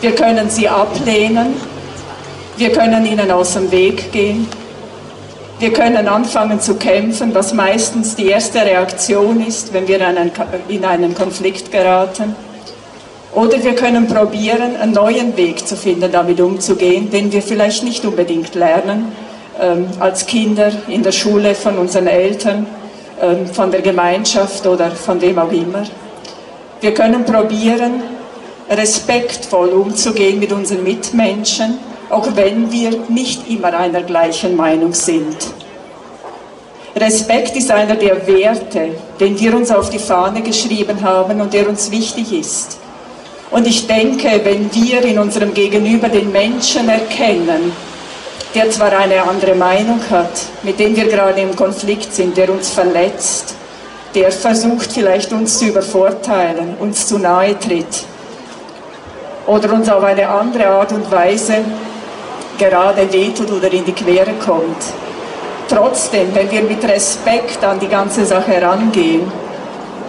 Wir können sie ablehnen. Wir können ihnen aus dem Weg gehen. Wir können anfangen zu kämpfen, was meistens die erste Reaktion ist, wenn wir in einen Konflikt geraten. Oder wir können probieren, einen neuen Weg zu finden, damit umzugehen, den wir vielleicht nicht unbedingt lernen, ähm, als Kinder in der Schule von unseren Eltern, ähm, von der Gemeinschaft oder von wem auch immer. Wir können probieren, respektvoll umzugehen mit unseren Mitmenschen, auch wenn wir nicht immer einer gleichen Meinung sind. Respekt ist einer der Werte, den wir uns auf die Fahne geschrieben haben und der uns wichtig ist. Und ich denke, wenn wir in unserem Gegenüber den Menschen erkennen, der zwar eine andere Meinung hat, mit dem wir gerade im Konflikt sind, der uns verletzt, der versucht vielleicht uns zu übervorteilen, uns zu nahe tritt oder uns auf eine andere Art und Weise gerade wehtut oder in die Quere kommt. Trotzdem, wenn wir mit Respekt an die ganze Sache herangehen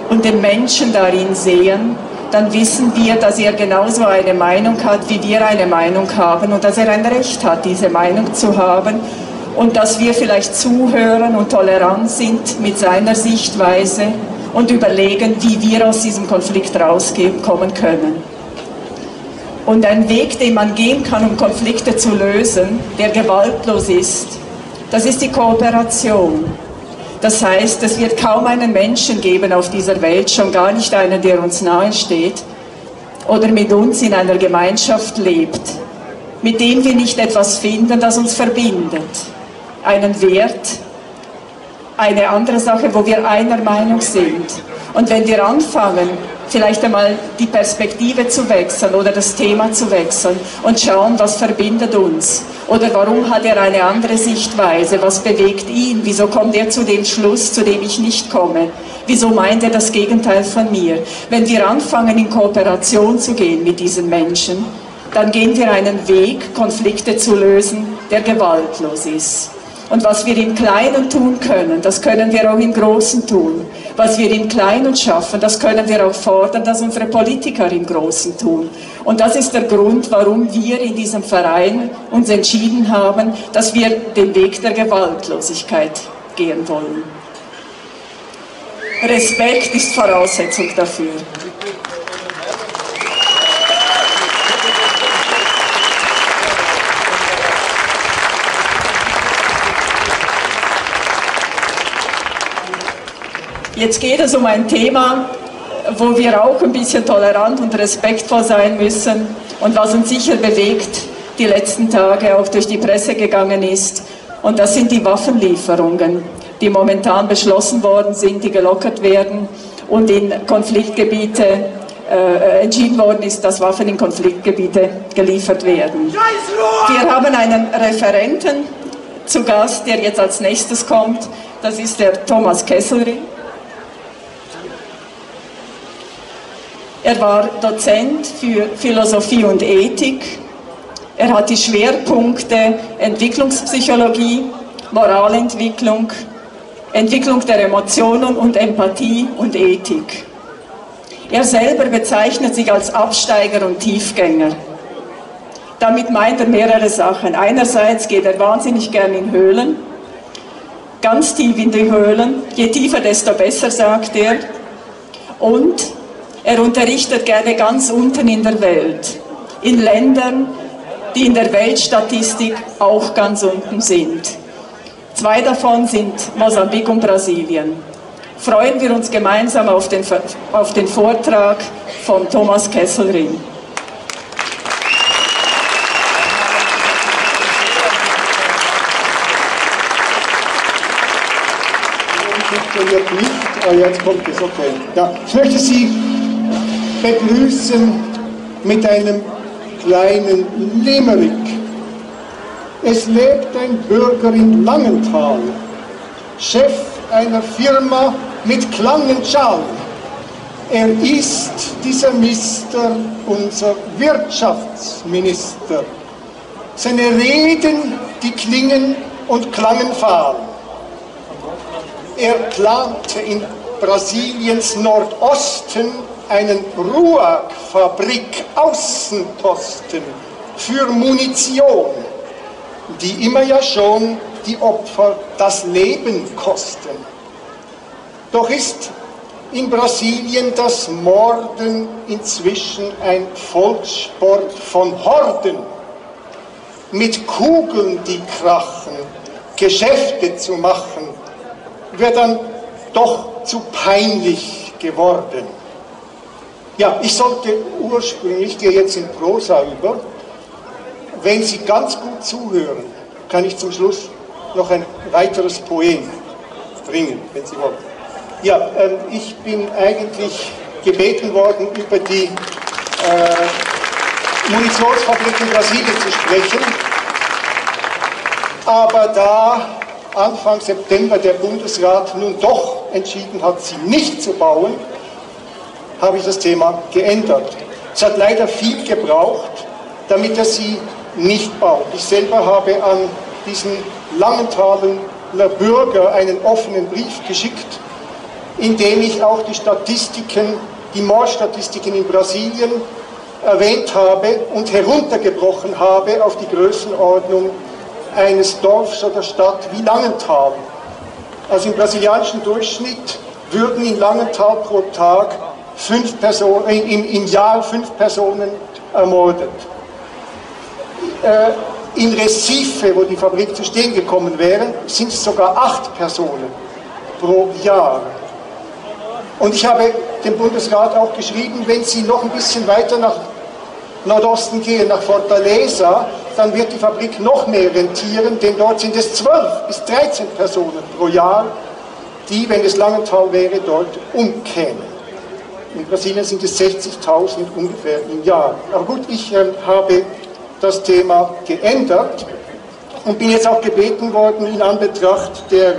und den Menschen darin sehen, dann wissen wir, dass er genauso eine Meinung hat, wie wir eine Meinung haben und dass er ein Recht hat, diese Meinung zu haben und dass wir vielleicht zuhören und tolerant sind mit seiner Sichtweise und überlegen, wie wir aus diesem Konflikt rauskommen können. Und ein Weg, den man gehen kann, um Konflikte zu lösen, der gewaltlos ist, das ist die Kooperation. Das heißt, es wird kaum einen Menschen geben auf dieser Welt, schon gar nicht einen, der uns nahe steht oder mit uns in einer Gemeinschaft lebt, mit dem wir nicht etwas finden, das uns verbindet, einen Wert, eine andere Sache, wo wir einer Meinung sind. Und wenn wir anfangen, vielleicht einmal die Perspektive zu wechseln oder das Thema zu wechseln und schauen, was verbindet uns. Oder warum hat er eine andere Sichtweise? Was bewegt ihn? Wieso kommt er zu dem Schluss, zu dem ich nicht komme? Wieso meint er das Gegenteil von mir? Wenn wir anfangen, in Kooperation zu gehen mit diesen Menschen, dann gehen wir einen Weg, Konflikte zu lösen, der gewaltlos ist. Und was wir im Kleinen tun können, das können wir auch im Großen tun. Was wir im Kleinen schaffen, das können wir auch fordern, dass unsere Politiker im Großen tun. Und das ist der Grund, warum wir in diesem Verein uns entschieden haben, dass wir den Weg der Gewaltlosigkeit gehen wollen. Respekt ist Voraussetzung dafür. Jetzt geht es um ein Thema, wo wir auch ein bisschen tolerant und respektvoll sein müssen und was uns sicher bewegt, die letzten Tage auch durch die Presse gegangen ist. Und das sind die Waffenlieferungen, die momentan beschlossen worden sind, die gelockert werden und in Konfliktgebiete äh, entschieden worden ist, dass Waffen in Konfliktgebiete geliefert werden. Wir haben einen Referenten zu Gast, der jetzt als nächstes kommt. Das ist der Thomas Kesselring. Er war Dozent für Philosophie und Ethik. Er hat die Schwerpunkte Entwicklungspsychologie, Moralentwicklung, Entwicklung der Emotionen und Empathie und Ethik. Er selber bezeichnet sich als Absteiger und Tiefgänger. Damit meint er mehrere Sachen. Einerseits geht er wahnsinnig gern in Höhlen, ganz tief in die Höhlen. Je tiefer, desto besser, sagt er. Und er unterrichtet gerne ganz unten in der Welt, in Ländern, die in der Weltstatistik auch ganz unten sind. Zwei davon sind Mosambik und Brasilien. Freuen wir uns gemeinsam auf den, auf den Vortrag von Thomas Kesselring. jetzt kommt es, okay. Ja, ich möchte Sie begrüßen mit einem kleinen Limerick. Es lebt ein Bürger in Langenthal, Chef einer Firma mit Klangenschal. Er ist dieser Mister, unser Wirtschaftsminister. Seine Reden, die klingen und klangen fahl. Er plante in Brasiliens Nordosten einen Ruhrfabrik-Außenposten für Munition, die immer ja schon die Opfer das Leben kosten. Doch ist in Brasilien das Morden inzwischen ein Volkssport von Horden. Mit Kugeln, die krachen, Geschäfte zu machen, wird dann doch zu peinlich geworden. Ja, ich sollte ursprünglich, ich gehe jetzt in Prosa über, wenn Sie ganz gut zuhören, kann ich zum Schluss noch ein weiteres Poem bringen, wenn Sie wollen. Ja, ähm, ich bin eigentlich gebeten worden, über die äh, Munitionsfabrik in Brasilien zu sprechen. Aber da Anfang September der Bundesrat nun doch entschieden hat, sie nicht zu bauen, habe ich das Thema geändert. Es hat leider viel gebraucht, damit er sie nicht baut. Ich selber habe an diesen Langenthaler Bürger einen offenen Brief geschickt, in dem ich auch die Statistiken, die Mordstatistiken in Brasilien erwähnt habe und heruntergebrochen habe auf die Größenordnung eines Dorfs oder Stadt wie Langenthal. Also im brasilianischen Durchschnitt würden in Langenthal pro Tag fünf Personen, im, im Jahr fünf Personen ermordet. Äh, in Recife, wo die Fabrik zu stehen gekommen wäre, sind es sogar acht Personen pro Jahr. Und ich habe dem Bundesrat auch geschrieben, wenn Sie noch ein bisschen weiter nach Nordosten gehen, nach Fortaleza, dann wird die Fabrik noch mehr rentieren, denn dort sind es 12 bis 13 Personen pro Jahr, die, wenn es Langenthal wäre, dort umkämen. In Brasilien sind es 60.000 ungefähr im Jahr. Aber gut, ich äh, habe das Thema geändert und bin jetzt auch gebeten worden, in Anbetracht der,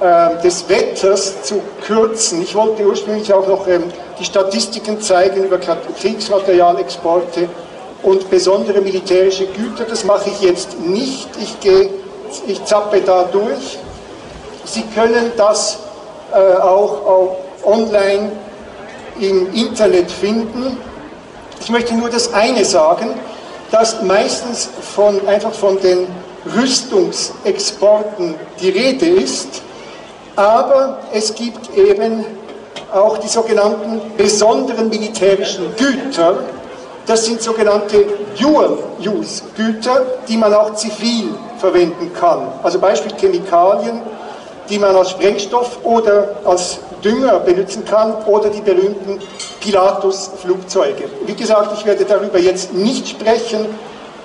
äh, des Wetters zu kürzen. Ich wollte ursprünglich auch noch ähm, die Statistiken zeigen über Kriegsmaterialexporte und besondere militärische Güter. Das mache ich jetzt nicht. Ich, gehe, ich zappe da durch. Sie können das äh, auch, auch online im Internet finden. Ich möchte nur das eine sagen dass meistens von, einfach von den Rüstungsexporten die Rede ist, aber es gibt eben auch die sogenannten besonderen militärischen Güter. Das sind sogenannte Dual-Use-Güter, die man auch zivil verwenden kann. Also Beispiel Chemikalien, die man als Sprengstoff oder als Dünger benutzen kann oder die berühmten Pilatus-Flugzeuge. Wie gesagt, ich werde darüber jetzt nicht sprechen,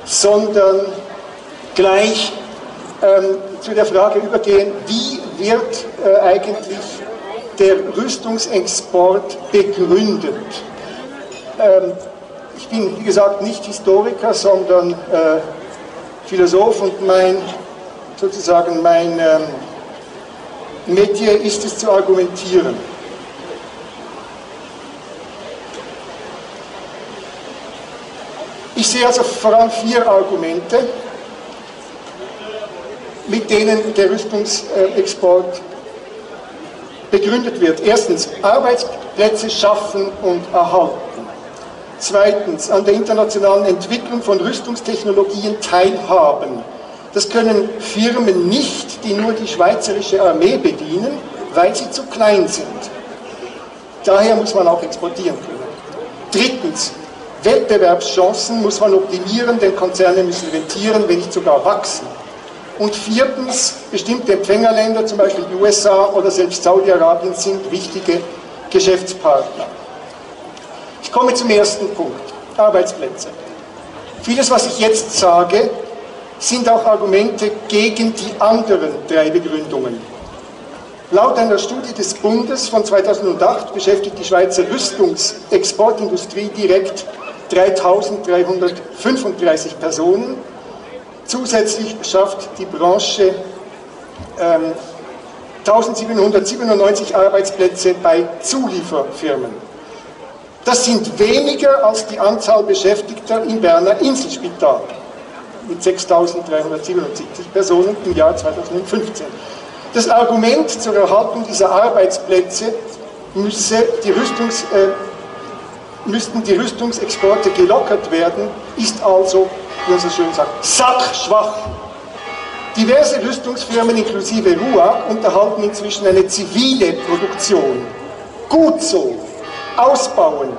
sondern gleich ähm, zu der Frage übergehen, wie wird äh, eigentlich der Rüstungsexport begründet. Ähm, ich bin, wie gesagt, nicht Historiker, sondern äh, Philosoph und mein, sozusagen mein ähm, Metier ist es zu argumentieren. Ich sehe also vor allem vier Argumente, mit denen der Rüstungsexport begründet wird. Erstens, Arbeitsplätze schaffen und erhalten. Zweitens, an der internationalen Entwicklung von Rüstungstechnologien teilhaben. Das können Firmen nicht, die nur die schweizerische Armee bedienen, weil sie zu klein sind. Daher muss man auch exportieren können. Drittens, Wettbewerbschancen muss man optimieren, denn Konzerne müssen rentieren, wenn nicht sogar wachsen. Und viertens, bestimmte Empfängerländer, zum Beispiel die USA oder selbst Saudi-Arabien, sind wichtige Geschäftspartner. Ich komme zum ersten Punkt, Arbeitsplätze. Vieles, was ich jetzt sage, sind auch Argumente gegen die anderen drei Begründungen. Laut einer Studie des Bundes von 2008 beschäftigt die Schweizer Rüstungsexportindustrie direkt 3335 Personen. Zusätzlich schafft die Branche ähm, 1797 Arbeitsplätze bei Zulieferfirmen. Das sind weniger als die Anzahl Beschäftigter im Berner Inselspital mit 6.377 Personen im Jahr 2015. Das Argument zur Erhaltung dieser Arbeitsplätze müsse die Rüstungs, äh, müssten die Rüstungsexporte gelockert werden, ist also, wie man so schön sagt, sachschwach. Diverse Rüstungsfirmen inklusive RUAG unterhalten inzwischen eine zivile Produktion. Gut so. Ausbauen.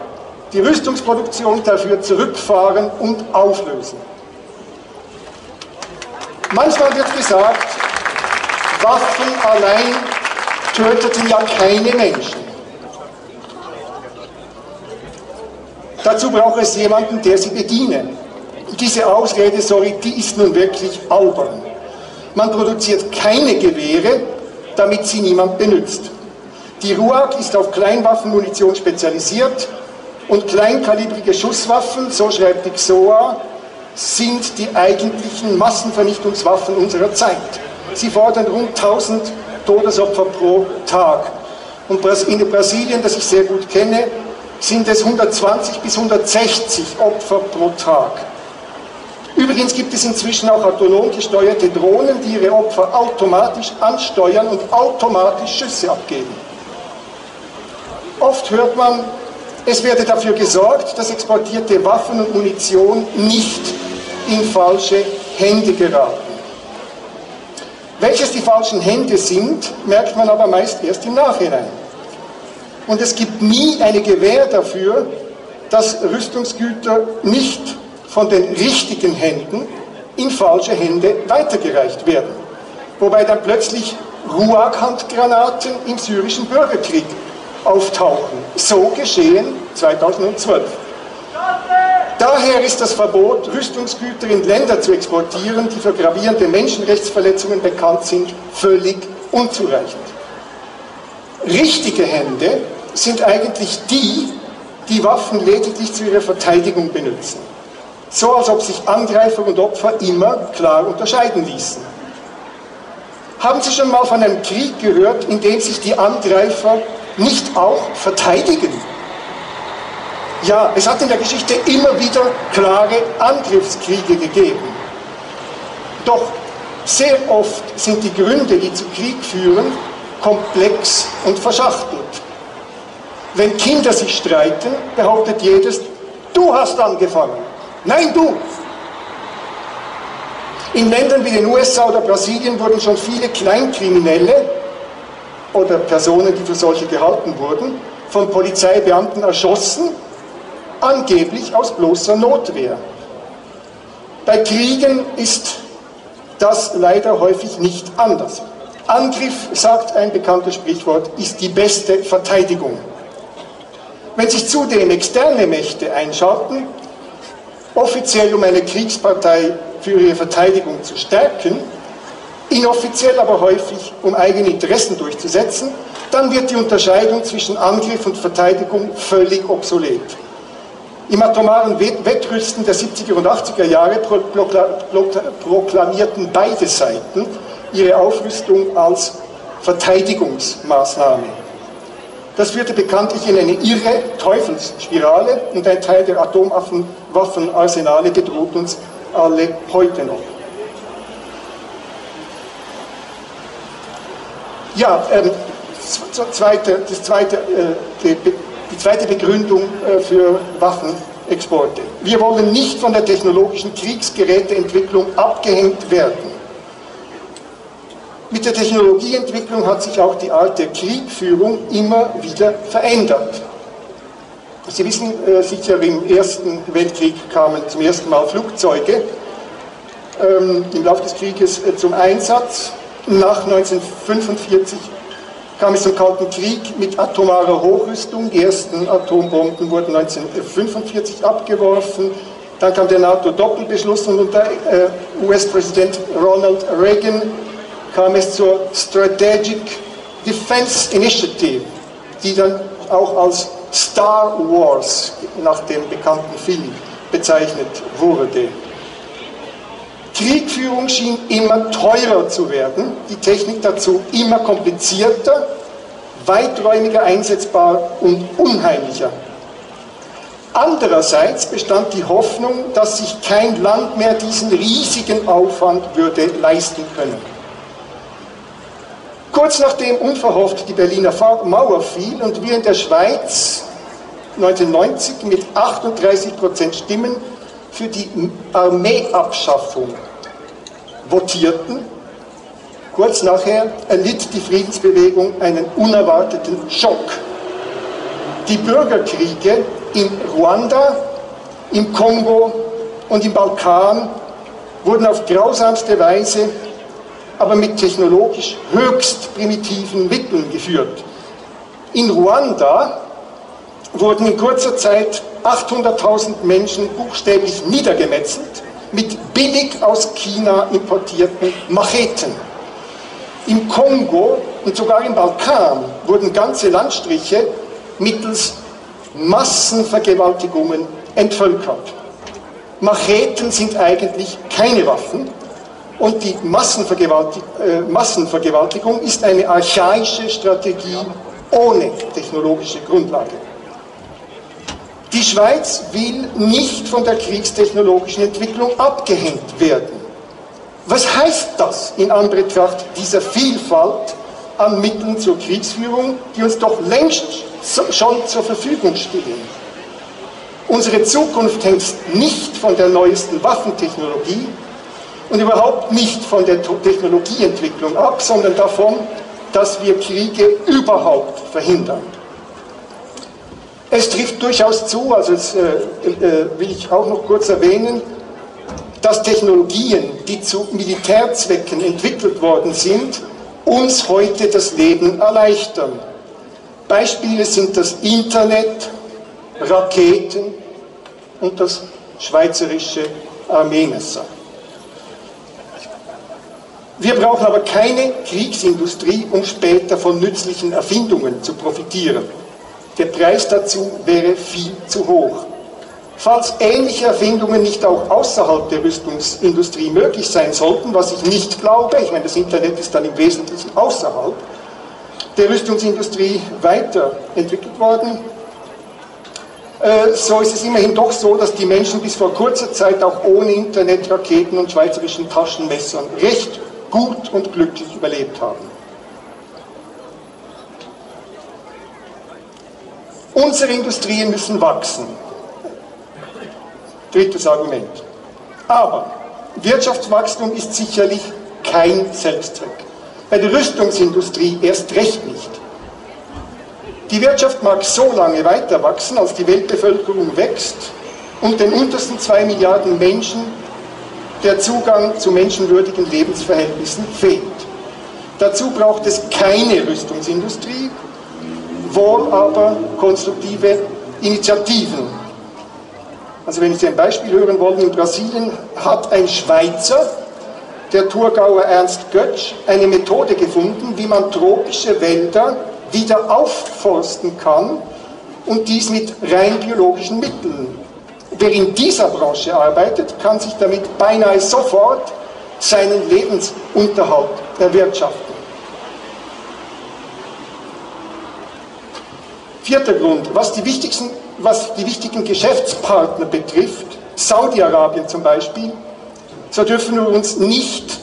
Die Rüstungsproduktion dafür zurückfahren und auflösen. Manchmal wird gesagt, Waffen allein töteten ja keine Menschen. Dazu braucht es jemanden, der sie bediene. Diese Ausrede, sorry, die ist nun wirklich albern. Man produziert keine Gewehre, damit sie niemand benutzt. Die RUAG ist auf Kleinwaffenmunition spezialisiert und kleinkalibrige Schusswaffen, so schreibt die XOA, sind die eigentlichen Massenvernichtungswaffen unserer Zeit. Sie fordern rund 1000 Todesopfer pro Tag. Und in Brasilien, das ich sehr gut kenne, sind es 120 bis 160 Opfer pro Tag. Übrigens gibt es inzwischen auch autonom gesteuerte Drohnen, die ihre Opfer automatisch ansteuern und automatisch Schüsse abgeben. Oft hört man, es werde dafür gesorgt, dass exportierte Waffen und Munition nicht in falsche Hände geraten. Welches die falschen Hände sind, merkt man aber meist erst im Nachhinein. Und es gibt nie eine Gewähr dafür, dass Rüstungsgüter nicht von den richtigen Händen in falsche Hände weitergereicht werden. Wobei dann plötzlich Ruag-Handgranaten im syrischen Bürgerkrieg auftauchen. So geschehen 2012. Daher ist das Verbot, Rüstungsgüter in Länder zu exportieren, die für gravierende Menschenrechtsverletzungen bekannt sind, völlig unzureichend. Richtige Hände sind eigentlich die, die Waffen lediglich zu ihrer Verteidigung benutzen so als ob sich Angreifer und Opfer immer klar unterscheiden ließen. Haben Sie schon mal von einem Krieg gehört, in dem sich die Angreifer nicht auch verteidigen? Ja, es hat in der Geschichte immer wieder klare Angriffskriege gegeben. Doch sehr oft sind die Gründe, die zu Krieg führen, komplex und verschachtelt. Wenn Kinder sich streiten, behauptet jedes, du hast angefangen. Nein, du! In Ländern wie den USA oder Brasilien wurden schon viele Kleinkriminelle oder Personen, die für solche gehalten wurden, von Polizeibeamten erschossen, angeblich aus bloßer Notwehr. Bei Kriegen ist das leider häufig nicht anders. Angriff, sagt ein bekanntes Sprichwort, ist die beste Verteidigung. Wenn sich zudem externe Mächte einschalten, offiziell um eine Kriegspartei für ihre Verteidigung zu stärken, inoffiziell aber häufig um eigene Interessen durchzusetzen, dann wird die Unterscheidung zwischen Angriff und Verteidigung völlig obsolet. Im atomaren Wettrüsten der 70er und 80er Jahre proklamierten beide Seiten ihre Aufrüstung als Verteidigungsmaßnahme. Das führte bekanntlich in eine irre Teufelsspirale und ein Teil der Atomwaffenarsenale bedroht uns alle heute noch. Ja, ähm, zweite, das zweite, äh, zweite Begründung äh, für Waffenexporte. Wir wollen nicht von der technologischen Kriegsgeräteentwicklung abgehängt werden. Mit der Technologieentwicklung hat sich auch die Art der Kriegführung immer wieder verändert. Sie wissen äh, sicher, im Ersten Weltkrieg kamen zum ersten Mal Flugzeuge ähm, im Laufe des Krieges äh, zum Einsatz. Nach 1945 kam es zum Kalten Krieg mit atomarer Hochrüstung. Die ersten Atombomben wurden 1945 abgeworfen. Dann kam der NATO-Doppelbeschluss und unter äh, US-Präsident Ronald Reagan kam es zur Strategic Defense Initiative, die dann auch als Star Wars nach dem bekannten Film bezeichnet wurde. Kriegführung schien immer teurer zu werden, die Technik dazu immer komplizierter, weiträumiger einsetzbar und unheimlicher. Andererseits bestand die Hoffnung, dass sich kein Land mehr diesen riesigen Aufwand würde leisten können. Kurz nachdem unverhofft die Berliner Mauer fiel und wir in der Schweiz 1990 mit 38 Prozent Stimmen für die Armeeabschaffung votierten. Kurz nachher erlitt die Friedensbewegung einen unerwarteten Schock. Die Bürgerkriege in Ruanda, im Kongo und im Balkan wurden auf grausamste Weise, aber mit technologisch höchst primitiven Mitteln geführt. In Ruanda wurden in kurzer Zeit 800.000 Menschen buchstäblich niedergemetzelt mit billig aus China importierten Macheten. Im Kongo und sogar im Balkan wurden ganze Landstriche mittels Massenvergewaltigungen entvölkert. Macheten sind eigentlich keine Waffen und die Massenvergewaltig äh, Massenvergewaltigung ist eine archaische Strategie ohne technologische Grundlage. Die Schweiz will nicht von der kriegstechnologischen Entwicklung abgehängt werden. Was heißt das in Anbetracht dieser Vielfalt an Mitteln zur Kriegsführung, die uns doch längst schon zur Verfügung stehen? Unsere Zukunft hängt nicht von der neuesten Waffentechnologie und überhaupt nicht von der Technologieentwicklung ab, sondern davon, dass wir Kriege überhaupt verhindern. Es trifft durchaus zu, also das, äh, äh, will ich auch noch kurz erwähnen, dass Technologien, die zu Militärzwecken entwickelt worden sind, uns heute das Leben erleichtern. Beispiele sind das Internet, Raketen und das schweizerische Armeemesser. Wir brauchen aber keine Kriegsindustrie, um später von nützlichen Erfindungen zu profitieren. Der Preis dazu wäre viel zu hoch. Falls ähnliche Erfindungen nicht auch außerhalb der Rüstungsindustrie möglich sein sollten, was ich nicht glaube, ich meine, das Internet ist dann im Wesentlichen außerhalb der Rüstungsindustrie weiterentwickelt worden, äh, so ist es immerhin doch so, dass die Menschen bis vor kurzer Zeit auch ohne Internet, Raketen und schweizerischen Taschenmessern recht gut und glücklich überlebt haben. Unsere Industrien müssen wachsen. Drittes Argument. Aber Wirtschaftswachstum ist sicherlich kein Selbstzweck. Bei der Rüstungsindustrie erst recht nicht. Die Wirtschaft mag so lange weiter wachsen, als die Weltbevölkerung wächst und den untersten zwei Milliarden Menschen der Zugang zu menschenwürdigen Lebensverhältnissen fehlt. Dazu braucht es keine Rüstungsindustrie, wohl aber konstruktive Initiativen. Also wenn Sie ein Beispiel hören wollen, in Brasilien hat ein Schweizer, der Thurgauer Ernst Götsch, eine Methode gefunden, wie man tropische Wälder wieder aufforsten kann und dies mit rein biologischen Mitteln. Wer in dieser Branche arbeitet, kann sich damit beinahe sofort seinen Lebensunterhalt erwirtschaften. Vierter Grund, was die, wichtigsten, was die wichtigen Geschäftspartner betrifft, Saudi-Arabien zum Beispiel, so dürfen wir uns nicht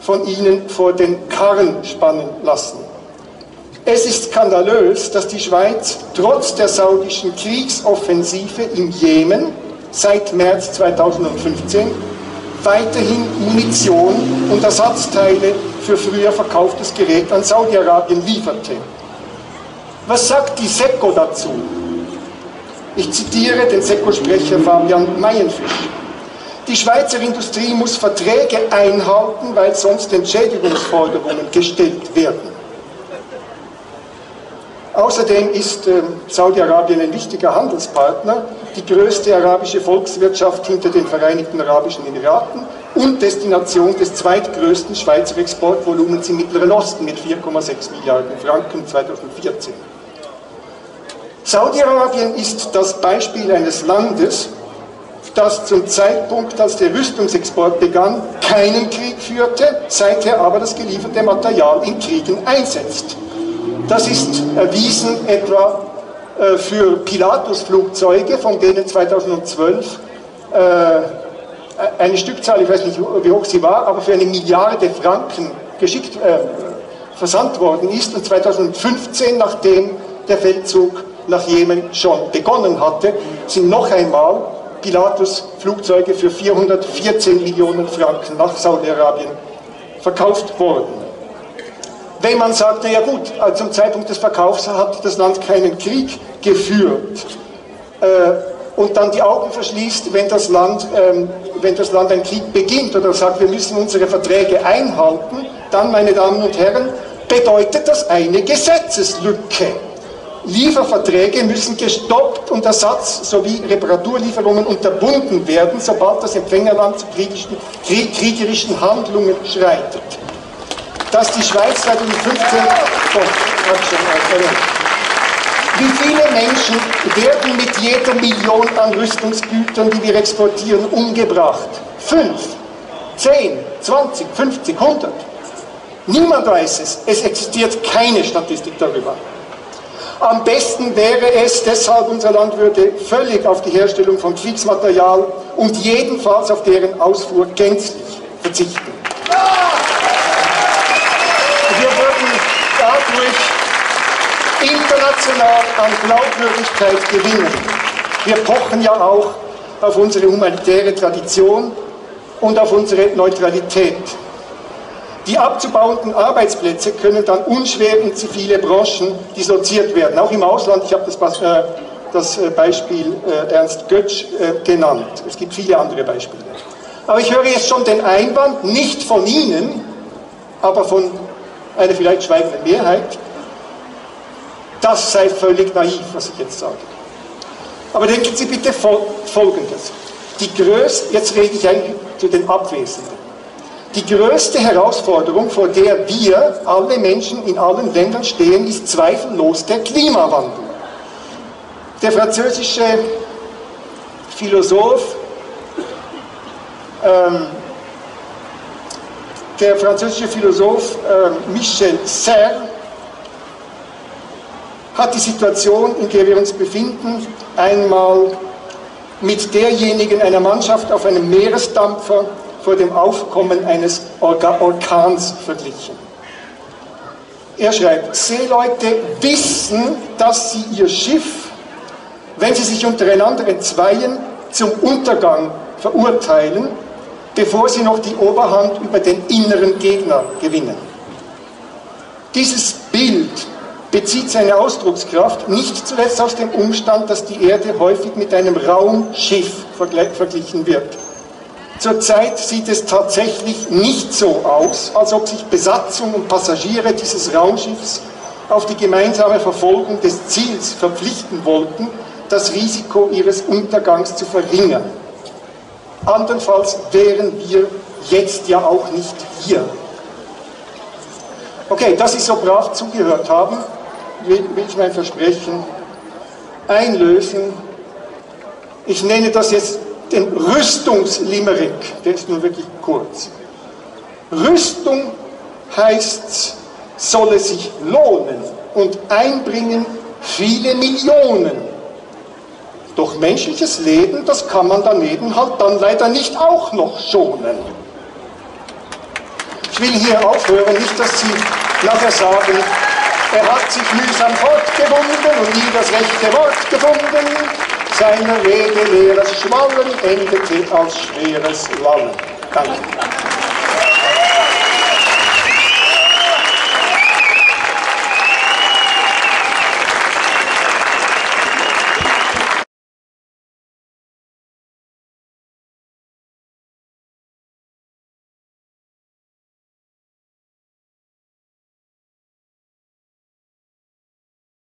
von ihnen vor den Karren spannen lassen. Es ist skandalös, dass die Schweiz trotz der saudischen Kriegsoffensive im Jemen seit März 2015 weiterhin Munition und Ersatzteile für früher verkauftes Gerät an Saudi-Arabien lieferte. Was sagt die SECO dazu? Ich zitiere den SECO-Sprecher Fabian Meyenfisch. Die Schweizer Industrie muss Verträge einhalten, weil sonst Entschädigungsforderungen gestellt werden. Außerdem ist äh, Saudi-Arabien ein wichtiger Handelspartner, die größte arabische Volkswirtschaft hinter den Vereinigten Arabischen Emiraten und Destination des zweitgrößten Schweizer Exportvolumens im Mittleren Osten mit 4,6 Milliarden Franken 2014. Saudi-Arabien ist das Beispiel eines Landes, das zum Zeitpunkt, als der Rüstungsexport begann, keinen Krieg führte, seither aber das gelieferte Material in Kriegen einsetzt. Das ist erwiesen etwa äh, für Pilatus-Flugzeuge, von denen 2012 äh, eine Stückzahl, ich weiß nicht, wie hoch sie war, aber für eine Milliarde Franken geschickt, äh, versandt worden ist und 2015, nachdem der Feldzug nach Jemen schon begonnen hatte, sind noch einmal Pilatus Flugzeuge für 414 Millionen Franken nach Saudi-Arabien verkauft worden. Wenn man sagt, na ja gut, also zum Zeitpunkt des Verkaufs hat das Land keinen Krieg geführt äh, und dann die Augen verschließt, wenn das, Land, ähm, wenn das Land einen Krieg beginnt oder sagt, wir müssen unsere Verträge einhalten, dann, meine Damen und Herren, bedeutet das eine Gesetzeslücke. Lieferverträge müssen gestoppt und Ersatz sowie Reparaturlieferungen unterbunden werden, sobald das Empfängerland zu kriegerischen, Handlungen schreitet. Dass die Schweiz 2015... Oh, wie viele Menschen werden mit jeder Million an Rüstungsgütern, die wir exportieren, umgebracht? Fünf, zehn, zwanzig, fünfzig, hundert? Niemand weiß es. Es existiert keine Statistik darüber. Am besten wäre es, deshalb unser Land würde völlig auf die Herstellung von Kriegsmaterial und jedenfalls auf deren Ausfuhr gänzlich verzichten. Wir würden dadurch international an Glaubwürdigkeit gewinnen. Wir pochen ja auch auf unsere humanitäre Tradition und auf unsere Neutralität. Die abzubauenden Arbeitsplätze können dann unschwer in zivile Branchen disloziert werden. Auch im Ausland, ich habe das, äh, das äh, Beispiel äh, Ernst Götsch äh, genannt. Es gibt viele andere Beispiele. Aber ich höre jetzt schon den Einwand, nicht von Ihnen, aber von einer vielleicht schweigenden Mehrheit, das sei völlig naiv, was ich jetzt sage. Aber denken Sie bitte Folgendes. Die größte, jetzt rede ich eigentlich zu den Abwesenden. Die größte Herausforderung, vor der wir, alle Menschen in allen Ländern stehen, ist zweifellos der Klimawandel. Der französische Philosoph, ähm, der französische Philosoph äh, Michel Serre hat die Situation, in der wir uns befinden, einmal mit derjenigen einer Mannschaft auf einem Meeresdampfer vor dem Aufkommen eines Orkans verglichen. Er schreibt, Seeleute wissen, dass sie ihr Schiff, wenn sie sich untereinander entzweien, zum Untergang verurteilen, bevor sie noch die Oberhand über den inneren Gegner gewinnen. Dieses Bild bezieht seine Ausdruckskraft nicht zuletzt aus dem Umstand, dass die Erde häufig mit einem Raumschiff verglichen wird. Zurzeit sieht es tatsächlich nicht so aus, als ob sich Besatzung und Passagiere dieses Raumschiffs auf die gemeinsame Verfolgung des Ziels verpflichten wollten, das Risiko ihres Untergangs zu verringern. Andernfalls wären wir jetzt ja auch nicht hier. Okay, dass Sie so brav zugehört haben, will, will ich mein Versprechen einlösen. Ich nenne das jetzt den Rüstungslimerick, der ist nur wirklich kurz. Rüstung heißt, solle sich lohnen und einbringen viele Millionen. Doch menschliches Leben, das kann man daneben halt dann leider nicht auch noch schonen. Ich will hier aufhören, nicht, dass Sie nachher sagen, er hat sich mühsam fortgewunden und nie das rechte Wort gefunden. Seine Rede leeres Schwallen endete als schweres Lallen. Danke.